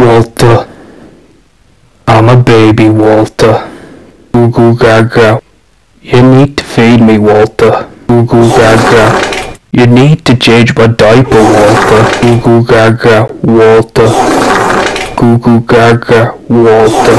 Walter. I'm a baby, Walter. Goo goo gaga. You need to feed me, Walter. Goo goo gaga. You need to change my diaper, Walter. Goo goo gaga, Walter. Goo goo gaga, Walter.